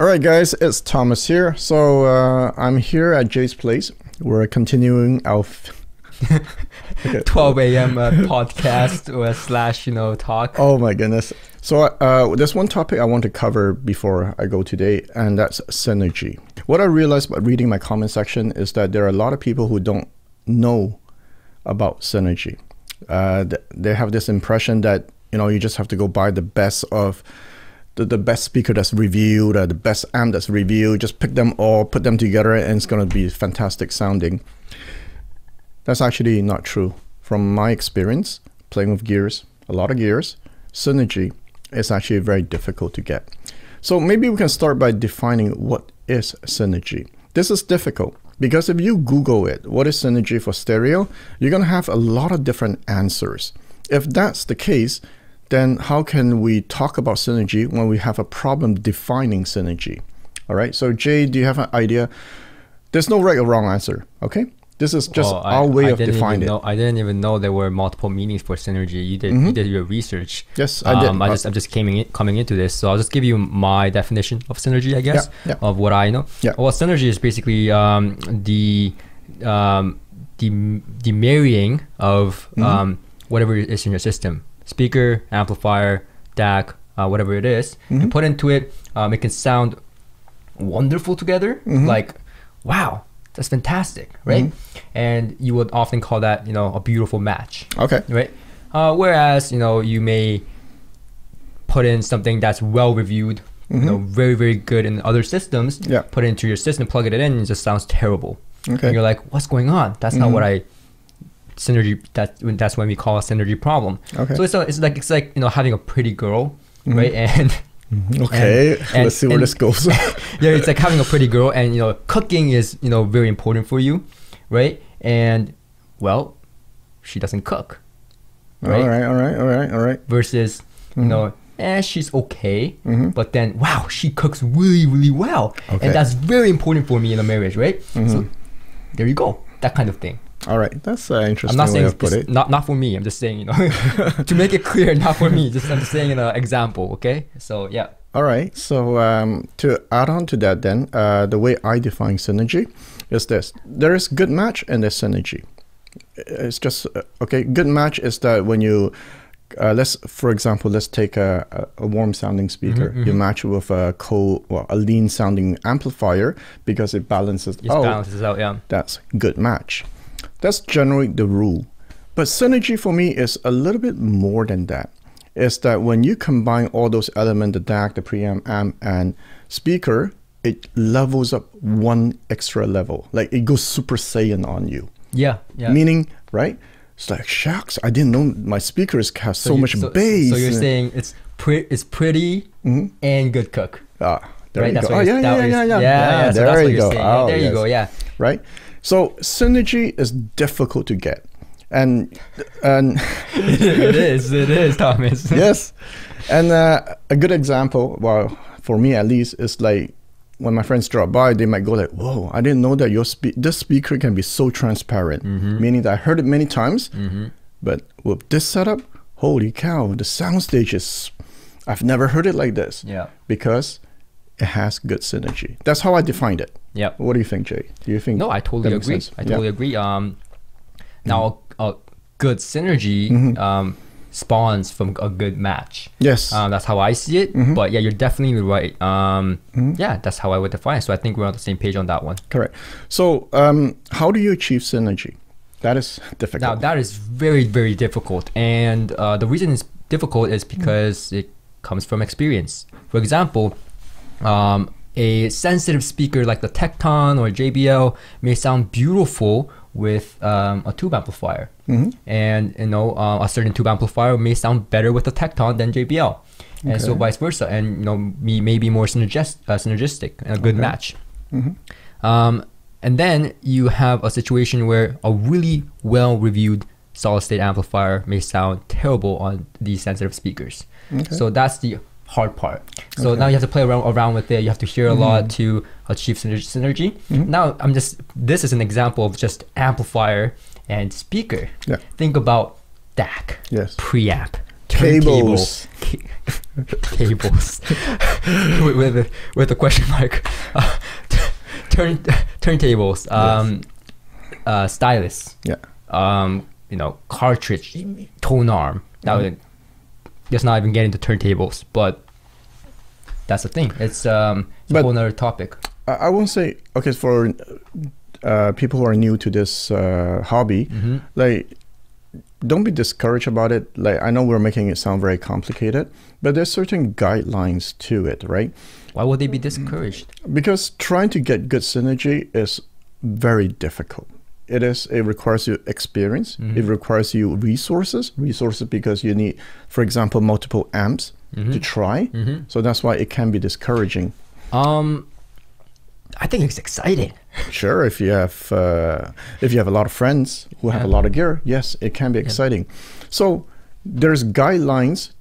All right, guys, it's Thomas here. So uh, I'm here at Jay's place. We're continuing our. F- Okay. 12 a.m. Uh, podcast or slash, you know, talk. Oh my goodness. So uh, there's one topic I want to cover before I go today, and that's synergy. What I realized by reading my comment section is that there are a lot of people who don't know about synergy. Uh, they have this impression that you know you just have to go buy the best of the, the best speaker that's reviewed, uh, the best amp that's reviewed. Just pick them all, put them together, and it's going to be fantastic sounding. That's actually not true. From my experience playing with gears, a lot of gears, synergy is actually very difficult to get. So maybe we can start by defining what is synergy. This is difficult because if you Google it, what is synergy for stereo, you're going to have a lot of different answers. If that's the case, then how can we talk about synergy when we have a problem defining synergy? All right. So Jay, do you have an idea? There's no right or wrong answer. Okay. This is just I- our way I of defining it. know, I didn't even know there were multiple meanings for synergy. You did you did your research. Yes, I did. Um, I just I'm just coming in, coming into this, so I'll just give you my definition of synergy, I guess, yeah. of what I know. Yeah. Well, synergy is basically um, the um, the the marrying of Mm-hmm. um, whatever is in your system, speaker, amplifier, DAC, uh, whatever it is. Mm-hmm. You put into it, um, it can sound wonderful together. Mm-hmm. Like, wow, that's fantastic, right? Mm-hmm. And you would often call that, you know, a beautiful match, Okay. right? Uh, whereas, you know, you may put in something that's well reviewed, you know, very, very good in other systems, Mm-hmm. Yeah. put it into your system, plug it in, and it just sounds terrible. Okay. Mm-hmm. And you're like, what's going on? That's not what I synergy that that's when we call a synergy problem. Okay. So it's, a, it's like it's like you know having a pretty girl, right? And Okay. and- and- Let's see where and- this goes. yeah, it's like having a pretty girl, and you know, cooking is you know very important for you, right? And well, she doesn't cook, right? All right. All right. All right. All right. Versus Mm-hmm. you know, eh, she's okay, Mm-hmm. but then wow, she cooks really, really well, Okay. Mm-hmm. and that's very important for me in a marriage, right? So there you go, that kind of thing. All right. That's an I'm interesting not way saying of put it. not not for me. I'm just saying you know to make it clear, not for me. Just I'm just saying an example, okay? So yeah. All right. So um, to add on to that, then uh, the way I define synergy is this: there is good match and there's synergy. It's just uh, okay. Good match is that when you uh, let's, for example, let's take a, a, warm sounding speaker. Mm-hmm, You match it with a cold, well, a lean sounding amplifier because it balances Just out. balances out, yeah. That's good match. That's generally the rule. But synergy for me is a little bit more than that. It's that when you combine all those elements, the DAC, the preamp, amp, and speaker, it levels up one extra level. Like it goes Super Saiyan on you. Yeah, yeah. Meaning, right? It's like, shucks, I didn't know my speakers have so, you- much so, bass. So you're saying it's pre- it's pretty and good cook. Ah, there right? you That's go. Oh, yeah, yeah, yeah, yeah, yeah, yeah, so There that's you go. Oh, there you go. Yeah. right? So synergy is difficult to get, and and it is. It is, Thomas. yes, and uh, a good example, well, for me at least, is like when my friends drop by, they might go like, "Whoa, I didn't know that your spe- this speaker can be so transparent." Mm-hmm. Meaning that I heard it many times, but with this setup, holy cow, the soundstage is. I've never heard it like this. Yeah. Because it has good synergy. That's how I defined it. Yeah. What do you think, Jay? Do you think? No, I totally agree. I Yeah. totally agree. Um, now a, a good synergy Mm-hmm. um spawns from a good match. Yes. Um, that's how I see it. Mm-hmm. But yeah, you're definitely right. Um, yeah, that's how I would define it. So I think we're on the same page on that one. Correct. So, um, how do you achieve synergy? That is difficult. Now that is very very difficult, and uh, the reason it's difficult is because it comes from experience. For example, um, a sensitive speaker like the Tekton or JBL may sound beautiful with um, a tube amplifier, and you know uh, a certain tube amplifier may sound better with a Tekton than JBL, and so vice versa. And you know me may be more synergist, uh, synergistic and a good match. Um, and then you have a situation where a really well reviewed solid state amplifier may sound terrible on these sensitive speakers. So that's the hard part. So now you have to play around, around with it. You have to hear a lot to achieve synergy. synergy. Now I'm just this is an example of just amplifier and speaker. Yeah. Think about DAC, Yes. preamp, Cables. ca- cables with, with a, with a question mark. Uh, t- turn turntables, um, uh, stylus, Yeah. um, you know, cartridge, tone arm. That Mhm. would let's not even get into turntables, but that's the thing. It's um, it's a whole other topic. I, won't say okay for uh, people who are new to this uh, hobby. hmm Like, don't be discouraged about it. Like, I know we're making it sound very complicated, but there's certain guidelines to it, right? Why would they be discouraged? Because trying to get good synergy is very difficult. It is. It requires you experience. It Mhm. requires you resources. Resources because you need, for example, multiple amps to Mhm. try. Mhm. So that's why it can be discouraging. Um, I think it's exciting. Sure, if you have uh, if you have a lot of friends who have a lot of gear, yes, it can be exciting. So there's guidelines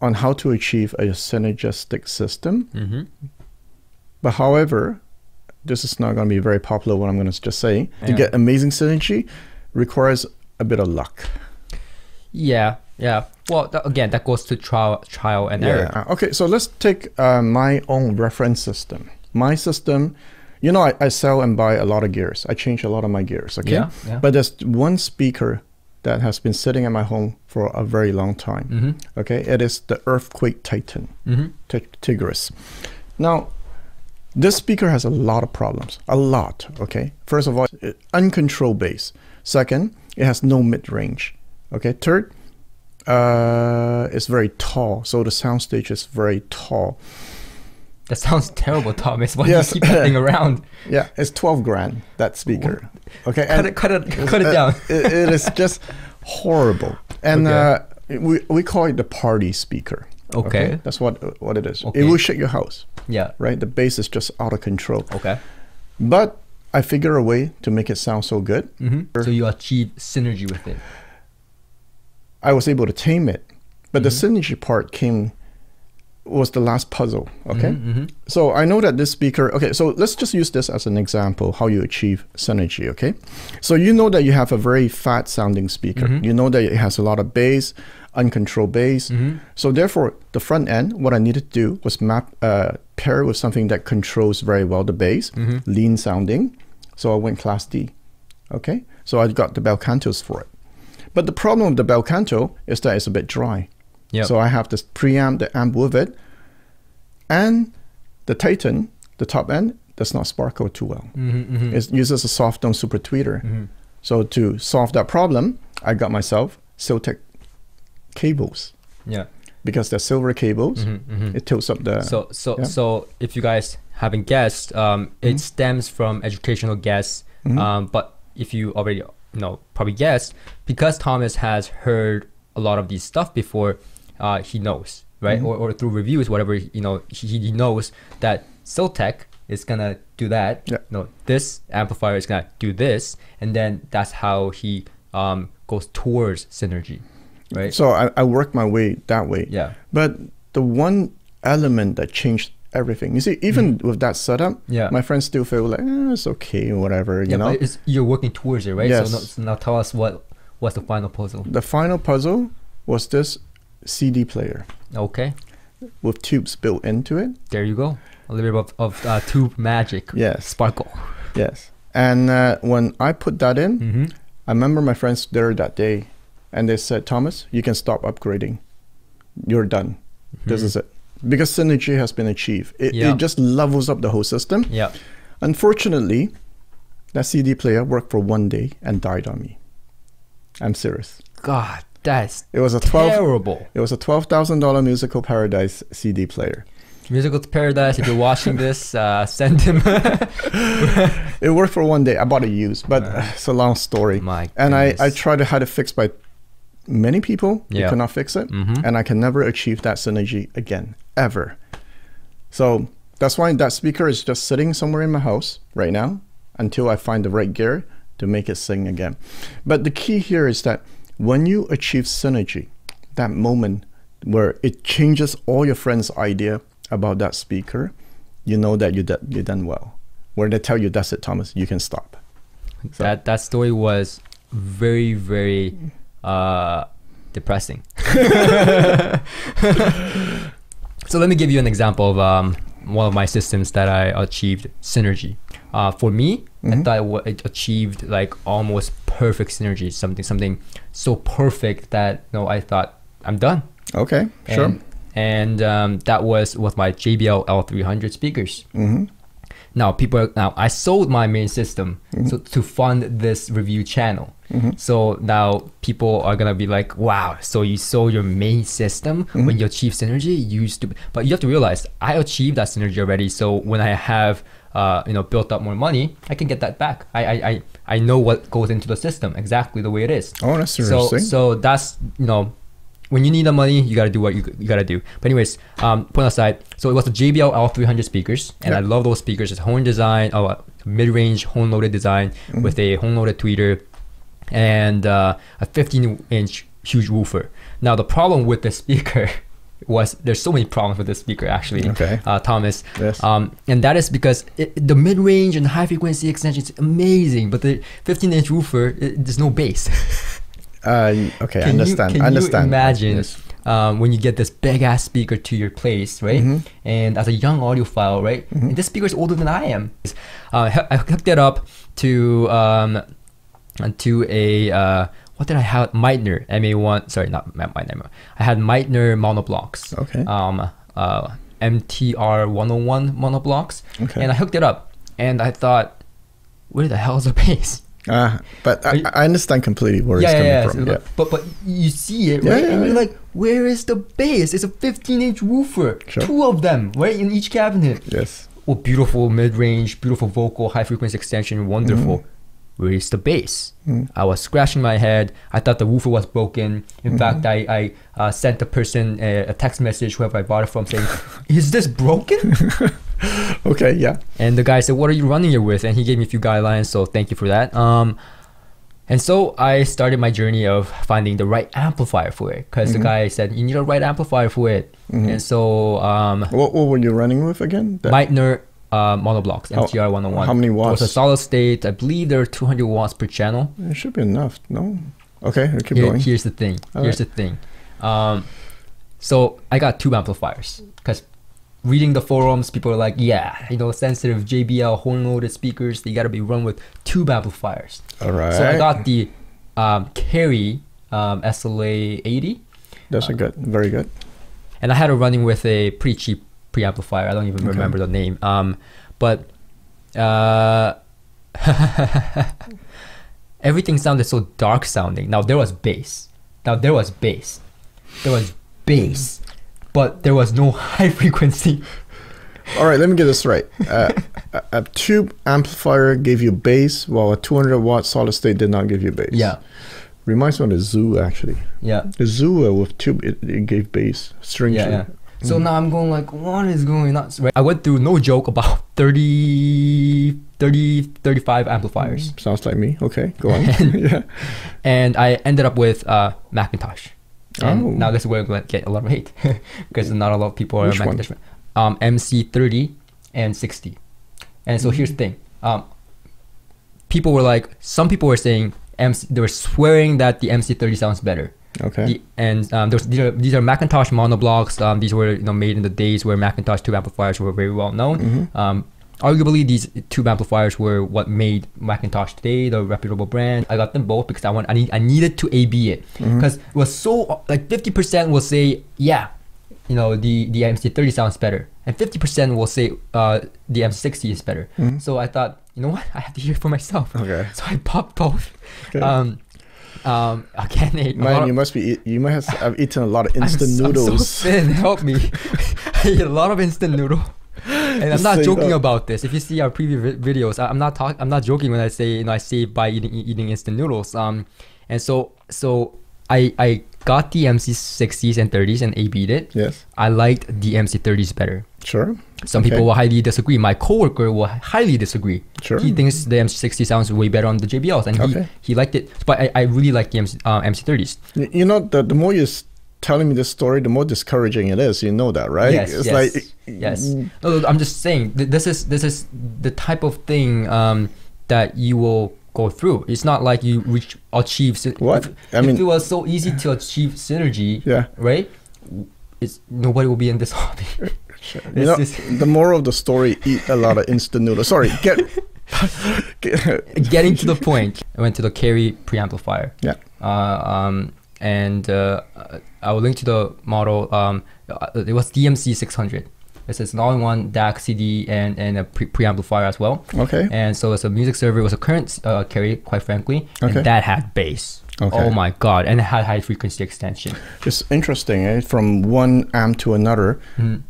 on how to achieve a synergistic system. Mm-hmm. But however, this is not going to be very popular. What I'm going to just say to get amazing synergy requires a bit of luck. Yeah, yeah. Well, th- again, that goes to trial, trial and error. Uh, Okay, so let's take uh, my own reference system. My system, you know, I, I sell and buy a lot of gears. I change a lot of my gears. Okay, Yeah, yeah. but there's one speaker that has been sitting at my home for a very long time. Mm-hmm. Okay, it is the Earthquake Titan. Mm-hmm. Ti- Tigris. Now, this speaker has a lot of problems. A lot. Okay. First of all, uncontrolled bass. Second, it has no mid range. Okay. Third, uh, it's very tall, so the soundstage is very tall. That sounds terrible, Thomas. Why Yes. do you keep that thing around? Yeah, it's twelve grand that speaker. Okay, Cut it, cut it, cut it uh, down. it- it is just horrible, and Okay. uh, we we call it the party speaker. Okay. that's what what it is. Okay. It will shake your house. Yeah. Right, the bass is just out of control. Okay. But I figure a way to make it sound so good. Mm-hmm. So you achieve synergy with it. I was able to tame it. But the Mm-hmm. synergy part came was the last puzzle. Okay. Mm-hmm. So I know that this speaker okay, so let's just use this as an example how you achieve synergy, okay? So you know that you have a very fat sounding speaker. Mhm. You know that it has a lot of bass, uncontrolled bass. Mhm. So therefore the front end, what I needed to do was map uh, pair it with something that controls very well the bass, Mhm. lean sounding. So I went class D. Okay? So I got the Bel Cantos for it. But the problem with the Bel Canto is that it's a bit dry. Yep. So I have this preamp, the amp with it, and the Titan, the top end, does not sparkle too well. Mm-hmm, mm-hmm. It uses a soft dome super tweeter. mm-hmm. So to solve that problem, I got myself Siltech cables Yeah. because they're silver cables. Mhm, mhm. It tilts up the. So so yeah. so if you guys haven't guessed, um, it stems from educational guess. Um, but if you already you know probably guessed, because Thomas has heard a lot of these stuff before, uh, he knows right, Mhm. or, or through reviews, whatever you know, he, he knows that Siltech is gonna do that. Yeah. No, this amplifier is gonna do this, and then that's how he um goes towards synergy, right? so I, I worked my way that way. yeah. But the one element that changed everything, you see, even with that setup, Mm-hmm. Yeah. my friends still feel like eh, it's okay whatever, you yeah, know. you're working towards it, right? Yes. So, no, so now tell us what what's the final puzzle. The final puzzle was this CD player Okay, with tubes built into it. there you go. A little bit of, of uh, tube magic. Yes. Sparkle. Yes. And uh, when I put that in, Mm-hmm. I remember my friends there that day, and they said, "Thomas, you can stop upgrading. You're done. This is it." Because synergy has been achieved. It, Yeah. it just levels up the whole system. Yeah. Unfortunately, that CD player worked for one day and died on me. I'm serious. God, that's It was a twelve. terrible. It was a twelve thousand dollar musical paradise CD player. Musical Paradise. If you're watching this, uh, send him. It worked for one day. I bought it used, but uh, it's a long story. My and I, I tried to have it fixed by many people. Yeah. could not fix it. Mm -hmm. And I can never achieve that synergy again, ever. So that's why that speaker is just sitting somewhere in my house right now until I find the right gear to make it sing again. But the key here is that when you achieve synergy, that moment where it changes all your friends' idea about that speaker, you know that you did, you done well. Where they tell you, that's it, Thomas, you can stop. So- that that story was very very uh depressing. so let me give you an example of um, one of my systems that I achieved synergy. Uh, for me, I thought it, achieved like almost perfect synergy, something something so perfect that you know I thought I'm done. Okay, sure. And, and um, that was with my JBL L300 speakers. hmm Now people are, now I sold my main system so to fund this review channel. So now people are gonna be like, "Wow! So you sold your main system when you achieved synergy? You used to, but you have to realize I achieved that synergy already. So when I have uh, you know built up more money, I can get that back. I I, I, I know what goes into the system exactly the way it is. Oh, that's So interesting. so that's you know when you need the money, you gotta do what you, you gotta do. But anyways, um, point aside. So it was the JBL L300 speakers, and I love those speakers. It's horn design, oh, uh, mid-range horn-loaded design Mm-hmm. with a horn-loaded tweeter, and uh, a 15-inch huge woofer. Now the problem with the speaker was there's so many problems with this speaker actually, Okay. uh, Thomas. Yes. Um, and that is because it, the mid-range and high-frequency extension is amazing, but the 15-inch woofer, it, there's no bass. Uh, okay, I understand. You, can I understand. you imagine Yes. um, when you get this big ass speaker to your place, right? Mhm. And as a young audiophile, right? Mm-hmm. And this speaker is older than I am. Uh, I I hooked it up to um, to a uh, what did I have? Meitner MA1. Sorry, not Meitner. I had Meitner monoblocks. Okay. Um, uh, MTR 101 monoblocks. Okay. And I hooked it up, and I thought, where the hell is the bass? Uh, but I, you- I understand completely where it's coming yeah, from. so- Yeah. But but you see it right, yeah, and you're yeah. like, where is the bass? It's a 15 inch woofer, Sure. two of them, right in each cabinet. Yes. Oh, beautiful mid range, beautiful vocal, high frequency extension, wonderful. Mm-hmm. Where is the bass? I was scratching my head. I thought the woofer was broken. Mm-hmm. In fact, I, I uh, sent the person a, a text message, whoever I bought it from, saying, "Is this broken?" Okay. Yeah. And the guy said, "What are you running it with?" And he gave me a few guidelines. So thank you for that. Um, and so I started my journey of finding the right amplifier for it because the guy said you need a right amplifier for it. And so um, What, what were you running with again? That- Meitner uh, monoblocks How- MTR 101. how many watts? It was a solid state. I believe there are 200 watts per channel. It should be enough. No. Okay. Keep Here- going. here's the thing. All here's right. the thing. Um, so I got two amplifiers because reading the forums, people are like, yeah, you know, sensitive JBL horn loaded speakers, they got to be run with tube amplifiers. All right. So I got the um, Cary um, SLA 80, That's a good. Very good. and I had it running with a pretty cheap preamplifier. I don't even Okay. remember the name. Um, but uh, everything sounded so dark sounding. Now there was bass. Now there was bass. There was bass, but there was no high frequency. All right. Let me get this right. Uh, a, a tube amplifier gave you bass, while a 200 watt solid state did not give you bass. Yeah, Reminds me of the Zoo actually. yeah, The Zoo uh, with tube it, it gave bass. Strangely. yeah, yeah. So Mm. now I'm going like, what is going on? Right? I went through no joke about 30, 30, 35 amplifiers. Sounds like me. Okay. Go on. yeah. and I ended up with uh, McIntosh. And Oh. now this is where I'm going to get a lot of hate because not a lot of people are Which one? McIntosh. Um, MC30 and 60. And so here's the thing. Um, people were like, some people were saying MC, they were swearing that the MC30 sounds better. Okay. The, and um, these are these are McIntosh monoblocks. Um, these were you know made in the days where McIntosh tube amplifiers were very well known. Mm-hmm. Um, arguably, these tube amplifiers were what made McIntosh today the reputable brand. I got them both because I want I need I needed to A/B it Mm-hmm. because it was so like fifty percent will say yeah, you know the the MC30 sounds better, and fifty percent will say uh, the MC60 is better. Mhm. So I thought you know what I have to hear it for myself. Okay. So I popped both. Okay. Um, um, a, a lot Man, you must be. You must have eaten a lot of I'm instant I'm noodles. so thin. Help me. I eat a lot of instant noodle. And I'm not joking that. about this. If you see our previous vi- videos, I, I'm not talk, I'm not joking when I say you know I save by eating eating instant noodles. Um, and so so I I got the MC60s and 30s and A beat it. Yes. I liked the MC30s better. Sure. Some Okay. people will highly disagree. My coworker will highly disagree. Sure. He thinks the MC60 sounds way better on the JBLs, and Okay. he, he liked it. But I, I really like the MC, uh, MC30s. You know, the, the more you're telling me this story, the more discouraging it is. You know that, right? Yes, it's yes, like yes. No, no, I'm just saying th- this is this is the type of thing um, that you will go through. It's not like you reach achieve. What? If, I mean- if it was so easy to achieve synergy, Yeah. right? It's nobody will be in this hobby. You know, the moral of the story: eat a lot of instant noodles. Sorry, get. get Getting to the point, I went to the Cary preamplifier. yeah. Uh, um, and uh, I will link to the model. Um, uh, it was DMC 600. It's an all-in-one DAC, CD, and and a pre- preamplifier as well. Okay. And so it's a music server. It was a current uh, Cary, quite frankly, Okay. and that had bass. Okay. Oh my god! And it had high frequency extension. It's interesting, eh? From one amp to another, Mhm.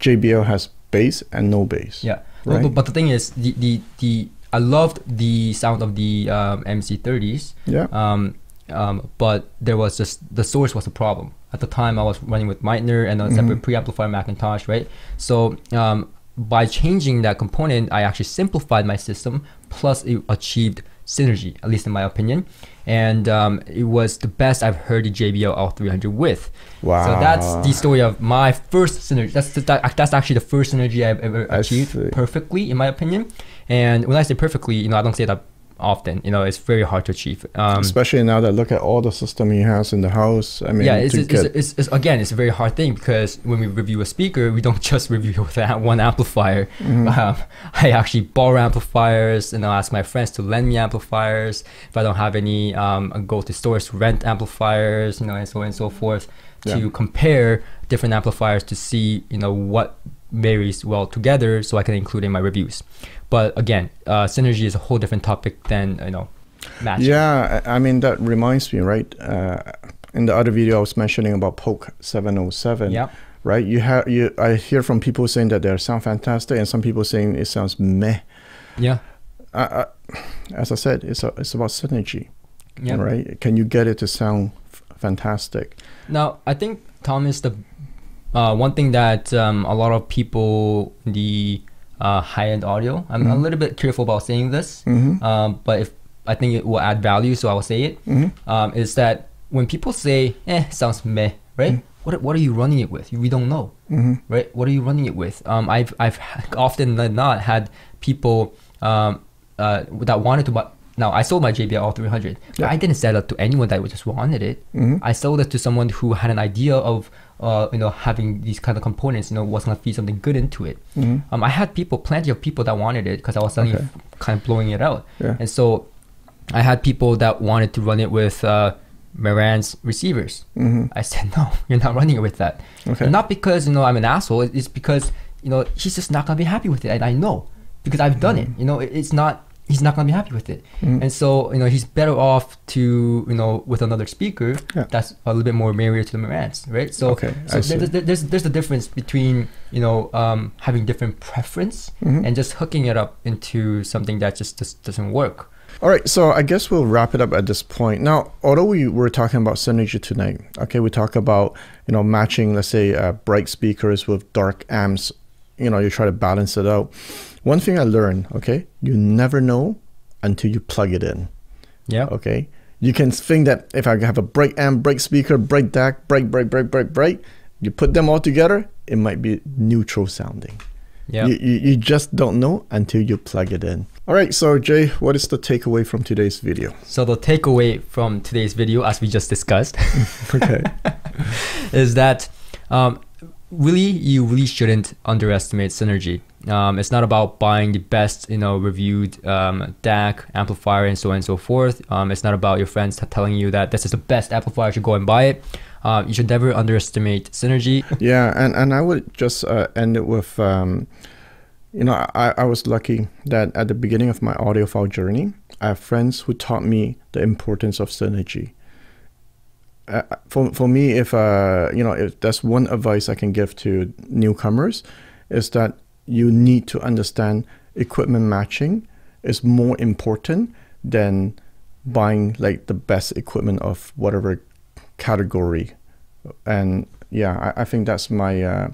JBL has bass and no bass. Yeah. But- Right. But, but the thing is, the, the the I loved the sound of the um, MC30s. Yeah. Um, um, but there was just the source was a problem. At the time, I was running with Meitner and a separate preamplifier McIntosh, right? So um, by changing that component, I actually simplified my system. Plus, it achieved synergy, at least in my opinion. And um, it was the best I've heard the JBL L300 with. Wow. So that's the story of my first synergy. That's that, that's actually the first synergy I've ever I achieved see. perfectly, in my opinion. And when I say perfectly, you know, I don't say that often. You know, it's very hard to achieve. Um, Especially now that look at all the system he has in the house. I mean, yeah, it's, it's, it's, it's, again, it's a very hard thing because when we review a speaker, we don't just review with that one amplifier. Mm-hmm. Um, I actually borrow amplifiers and I'll ask my friends to lend me amplifiers. If I don't have any, um, I go to stores to rent amplifiers, you know, and so on and so forth to Yeah. compare different amplifiers to see, you know, what marries well together so I can include in my reviews. But again, uh, synergy is a whole different topic than, you know, matching. yeah, I mean, that reminds me, right? Uh, in the other video, I was mentioning about Polk 707. Yeah. Right? You have you. I hear from people saying that they sound fantastic, and some people saying it sounds meh. Yeah. I, I, as I said, it's a, it's about synergy, Yeah. right? Can you get it to sound f- fantastic? Now, I think Tom is the uh, one thing that um, a lot of people the uh, high-end audio, I'm a little bit careful about saying this, Mhm. um, but if I think it will add value, so I will say it. Mhm. Um, is that when people say, "Eh, sounds meh," right? What what are you running it with? We don't know, Mhm. right? What are you running it with? Um, I've I've often than not had people um, uh, that wanted to buy. Now I sold my JBL 300, but Yeah. I didn't sell it to anyone that just wanted it. Mhm. I sold it to someone who had an idea of, uh, you know, having these kind of components. You know, was gonna feed something good into it. Mhm. Um, I had people, plenty of people that wanted it because I was selling Okay. it, kind of blowing it out. Yeah. And so, I had people that wanted to run it with uh, Marantz receivers. Mhm. I said, no, you're not running it with that. Okay. Not because you know I'm an asshole. It's because you know he's just not gonna be happy with it, and I know because I've done it. You know, it- it's not. He's not gonna be happy with it, Mhm. and so you know he's better off to you know with another speaker Yeah. that's a little bit more married to the Marantz, right? So, Okay, so there's, there's there's the difference between you know um, having different preference Mhm. and just hooking it up into something that just, just doesn't work. All right, so I guess we'll wrap it up at this point. Now, although we were talking about synergy tonight, okay, we talk about you know matching, let's say, uh, bright speakers with dark amps. You know, you try to balance it out. One thing I learned, okay, you never know until you plug it in. Yeah. Okay, you can think that if I have a bright amp, bright speaker, bright DAC, bright, bright, bright, bright, bright, you put them all together, it might be neutral sounding. Yeah. You, you, you just don't know until you plug it in. All right, so Jay, what is the takeaway from today's video? So the takeaway from today's video, as we just discussed, Okay. is that um, really you really shouldn't underestimate synergy. Um, it's not about buying the best, you know, reviewed um, DAC amplifier and so on and so forth. Um, it's not about your friends telling you that this is the best amplifier, you should go and buy it. Um, you should never underestimate synergy. yeah, and, and I would just uh, end it with, um, you know, I, I was lucky that at the beginning of my audiophile journey, I have friends who taught me the importance of synergy. Uh, for, for me, if uh, you know, if that's one advice I can give to newcomers, is that you need to understand equipment matching is more important than buying like the best equipment of whatever category. And yeah, I, I think that's my uh,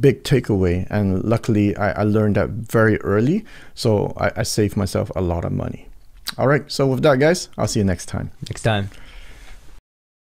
big takeaway. And luckily, I, I learned that very early, so I, I saved myself a lot of money. All right, so with that, guys, I'll see you next time. Next time.